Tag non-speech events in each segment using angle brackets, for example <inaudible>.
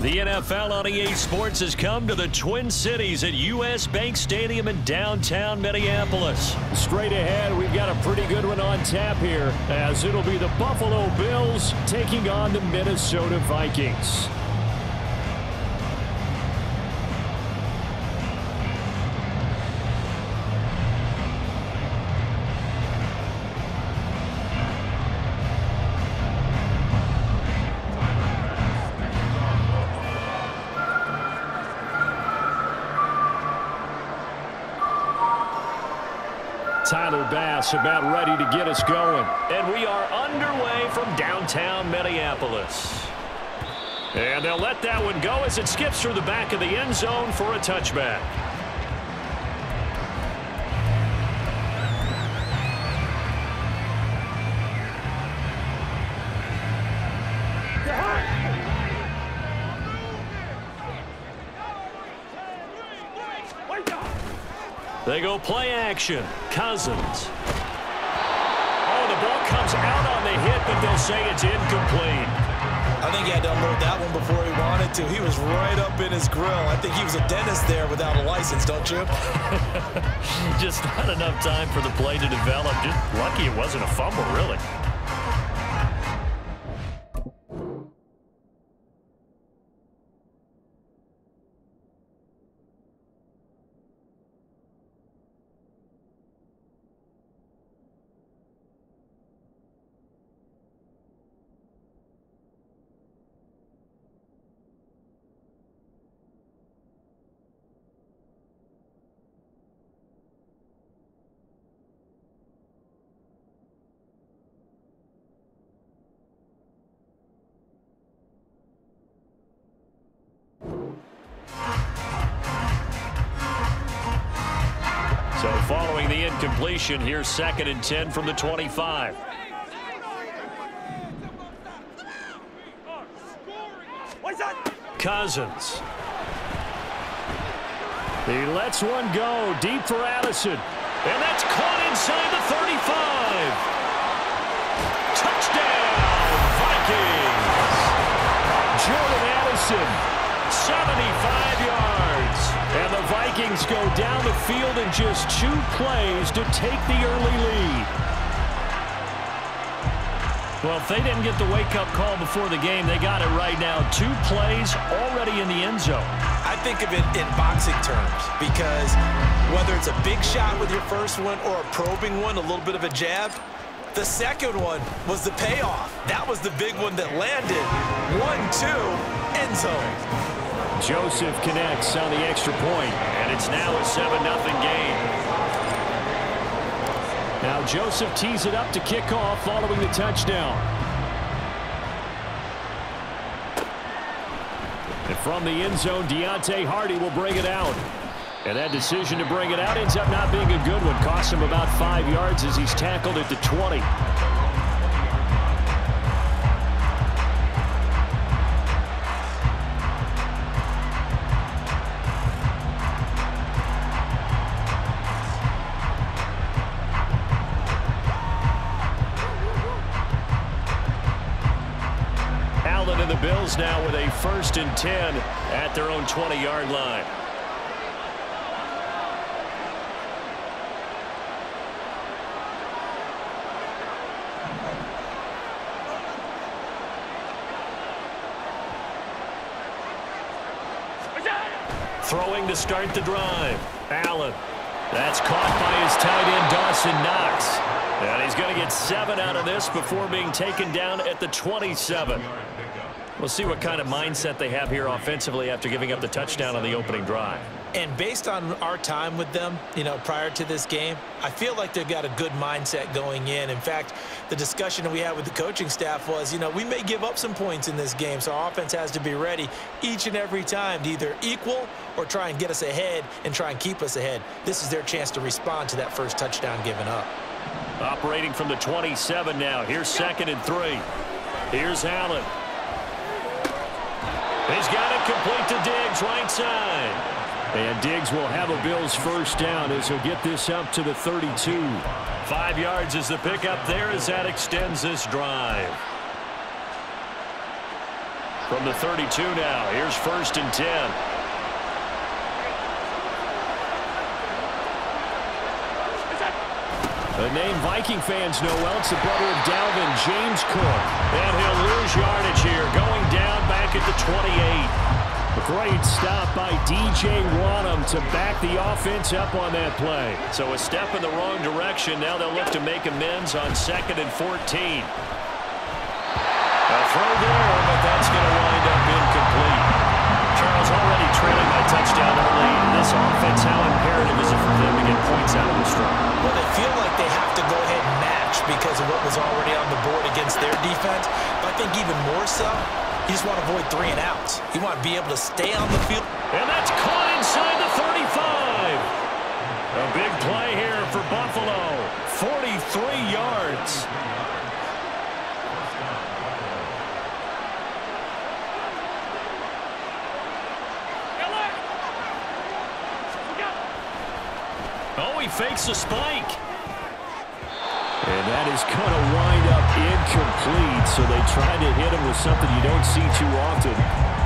The NFL on EA Sports has come to the Twin Cities at U.S. Bank Stadium in downtown Minneapolis. Straight ahead, we've got a pretty good one on tap here, as it'll be the Buffalo Bills taking on the Minnesota Vikings. Bass about ready to get us going. And we are underway from downtown Minneapolis. And they'll let that one go as it skips through the back of the end zone for a touchback. They go play action. Cousins. Oh, the ball comes out on the hit, but they'll say it's incomplete. I think he had to unload that one before he wanted to. He was right up in his grill. I think he was a dentist there without a license, don't you? <laughs> Just not enough time for the play to develop. Just lucky it wasn't a fumble, really. The incompletion, here's second and 10 from the 25. Cousins. He lets one go deep for Addison. And that's caught inside the 35. Touchdown, Vikings. Jordan Addison 75 yards. Vikings go down the field in just two plays to take the early lead. Well, if they didn't get the wake-up call before the game, they got it right now. Two plays already in the end zone. I think of it in boxing terms because whether it's a big shot with your first one or a probing one, a little bit of a jab, the second one was the payoff. That was the big one that landed. One, two, end zone. Joseph connects on the extra. And it's now a 7-0 game. Now Joseph tees it up to kick off following the touchdown. And from the end zone, Deonte Harty will bring it out. And that decision to bring it out ends up not being a good one. Cost him about five yards as he's tackled at the 20. The Bills now with a first and 10 at their own 20-yard line. Throwing to start the drive. Allen. That's caught by his tight end, Dawson Knox. And he's going to get seven out of this before being taken down at the 27. We'll see what kind of mindset they have here offensively after giving up the touchdown on the opening drive. And based on our time with them, you know, prior to this game, I feel like they've got a good mindset going in. In fact, the discussion that we had with the coaching staff was, you know, we may give up some points in this game, so our offense has to be ready each and every time to either equal or try and get us ahead and try and keep us ahead. This is their chance to respond to that first touchdown given up. Operating from the 27 now. Here's second and three. Here's Allen. He's got it complete to Diggs, right side. And Diggs will have a Bills first down as he'll get this up to the 32. Five yards is the pickup there as that extends this drive. from the 32 now. Here's first and 10. The name Viking fans know well. It's the brother of Dalvin, James Cook. And he'll lose yardage here, going at the 28. A great stop by D.J. Wonnum to back the offense up on that play. So a step in the wrong direction. Now they'll look to make amends on second and 14. A throw there, but that's going to wind up incomplete. Charles already trailing by touchdown early. This offense, how imperative is it for them to get points out of this strong? Well, they feel like they have to go ahead and match because of what was already on the board against their defense. But I think even more so, you just want to avoid three and outs. You want to be able to stay on the field. And that's caught inside the 35. A big play here for Buffalo. 43 yards. Oh, he fakes a spike. And that is going to wind up incomplete, so they tried to hit him with something you don't see too often,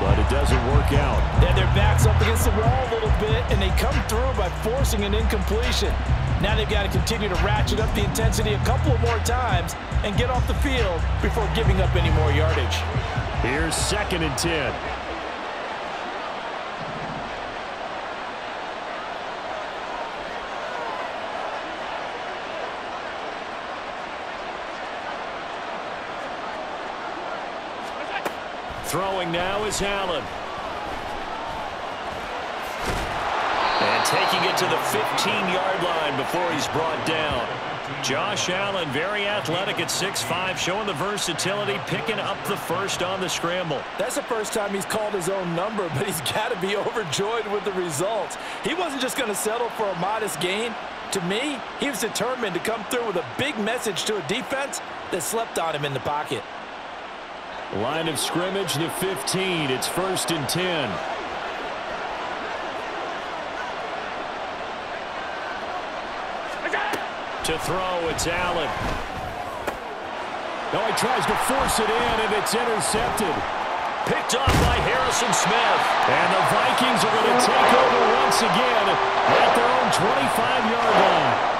but it doesn't work out. Yeah, their back's up against the wall a little bit, and they come through by forcing an incompletion. Now they've got to continue to ratchet up the intensity a couple of more times and get off the field before giving up any more yardage. Here's second and 10. Throwing now is Allen. And taking it to the 15-yard line before he's brought down. Josh Allen, very athletic at 6'5", showing the versatility, picking up the first on the scramble. That's the first time he's called his own number, <laughs> but he's got to be overjoyed with the results. He wasn't just going to settle for a modest gain. To me, he was determined to come through with a big message to a defense that slept on him in the pocket. Line of scrimmage, the 15. It's first and 10. To throw, it's Allen. Oh, he tries to force it in, and it's intercepted. Picked off by Harrison Smith. And the Vikings are going to take over once again at their own 25-yard line.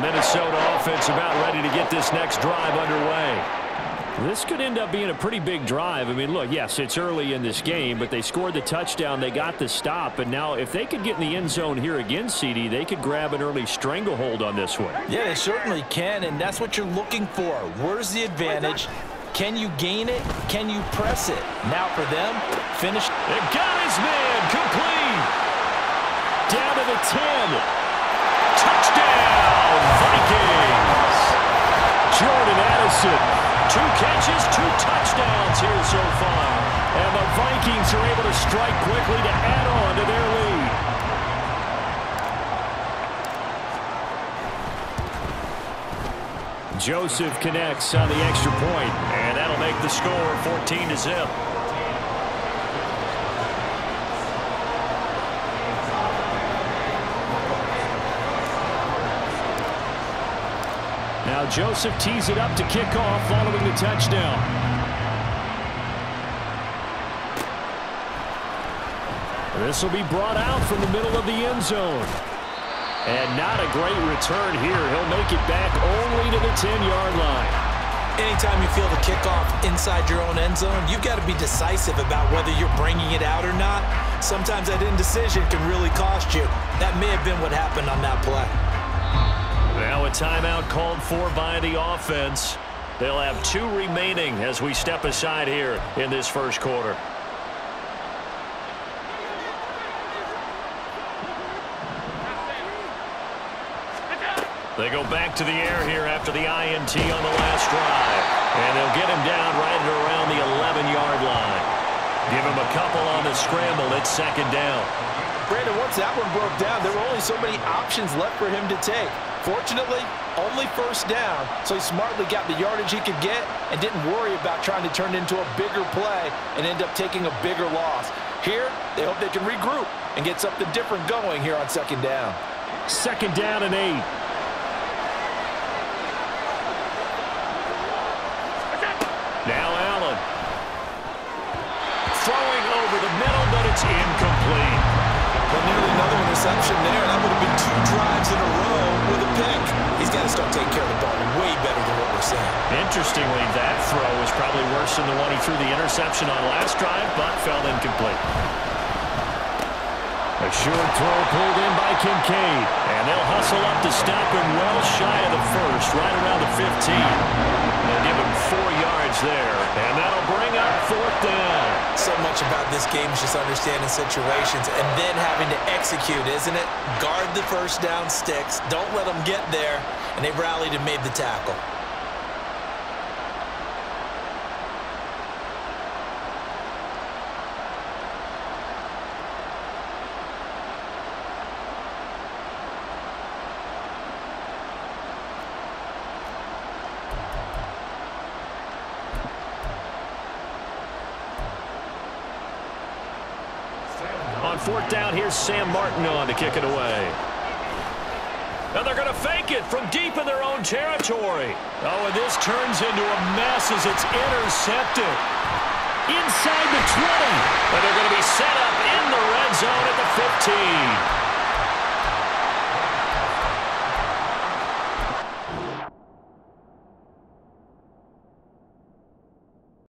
Minnesota offense about ready to get this next drive underway. This could end up being a pretty big drive. I mean, look, yes, it's early in this game, but they scored the touchdown. They got the stop. And now if they could get in the end zone here again, CD, they could grab an early stranglehold on this one. Yeah, they certainly can, and that's what you're looking for. Where's the advantage? Can you gain it? Can you press it? Now for them, finish. They got his man complete. Down to the 10. Touchdown, Vikings! Jordan Addison. Two catches, two touchdowns here so far. And the Vikings are able to strike quickly to add on to their lead. Joseph connects on the extra point, and that'll make the score 14 to zip. Now Joseph tees it up to kick off following the touchdown. This will be brought out from the middle of the end zone. And not a great return here. He'll make it back only to the 10-yard line. Anytime you feel the kickoff inside your own end zone, you've got to be decisive about whether you're bringing it out or not. Sometimes that indecision can really cost you. That may have been what happened on that play. Now a timeout called for by the offense. They'll have two remaining as we step aside here in this first quarter. They go back to the air here after the INT on the last drive. And they'll get him down right at around the 11-yard line. Give him a couple on the scramble. It's second down. Brandon, once that one broke down, there were only so many options left for him to take. Fortunately, only first down, so he smartly got the yardage he could get and didn't worry about trying to turn into a bigger play and end up taking a bigger loss. Here, they hope they can regroup and get something different going here on second down. Second down and eight. Now Allen. Throwing over the middle, but it's incomplete. But nearly another interception there. That would have been drives in a row with a pick. He's got to start taking care of the ball way better than what we're seeing. Interestingly, that throw was probably worse than the one he threw the interception on last drive, but fell incomplete. A short throw pulled in by Kincaid. And they'll hustle up to stop him well shy of the first, right around the 15. There. And that'll bring up fourth down. So much about this game is just understanding situations and then having to execute, isn't it? Guard the first down sticks. Don't let them get there. And they've rallied and made the tackle. On fourth down, here's Sam Martin on to kick it away. And they're going to fake it from deep in their own territory. Oh, and this turns into a mess as it's intercepted. Inside the 20. And they're going to be set up in the red zone at the 15.